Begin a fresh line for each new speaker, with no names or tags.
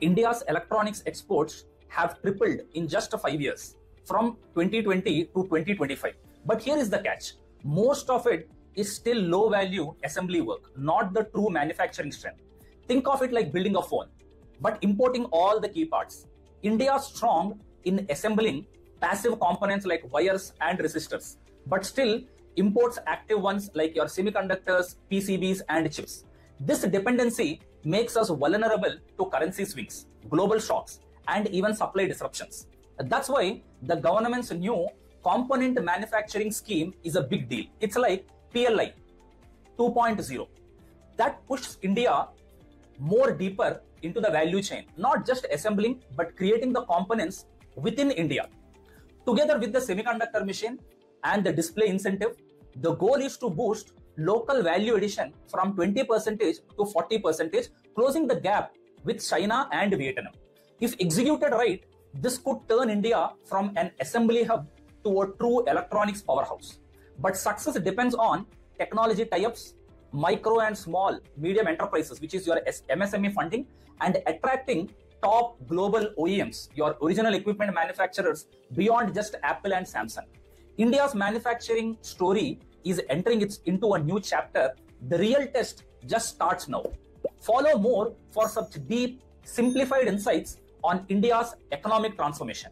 India's electronics exports have tripled in just five years from 2020 to 2025. But here is the catch most of it is still low value assembly work, not the true manufacturing strength. Think of it like building a phone, but importing all the key parts. India is strong in assembling passive components like wires and resistors, but still imports active ones like your semiconductors, PCBs, and chips. This dependency makes us vulnerable to currency swings, global shocks, and even supply disruptions. That's why the government's new component manufacturing scheme is a big deal. It's like PLI 2.0 that pushes India more deeper into the value chain, not just assembling but creating the components within India. Together with the semiconductor mission and the display incentive, the goal is to boost local value addition from 20% to 40%, closing the gap with China and Vietnam. If executed right, this could turn India from an assembly hub to a true electronics powerhouse. But success depends on technology tie-ups, micro and small medium enterprises, which is your MSME funding, and attracting top global OEMs, your original equipment manufacturers beyond just Apple and Samsung. India's manufacturing story is entering its into a new chapter. The real test just starts now. Follow more for such deep, simplified insights on India's economic transformation.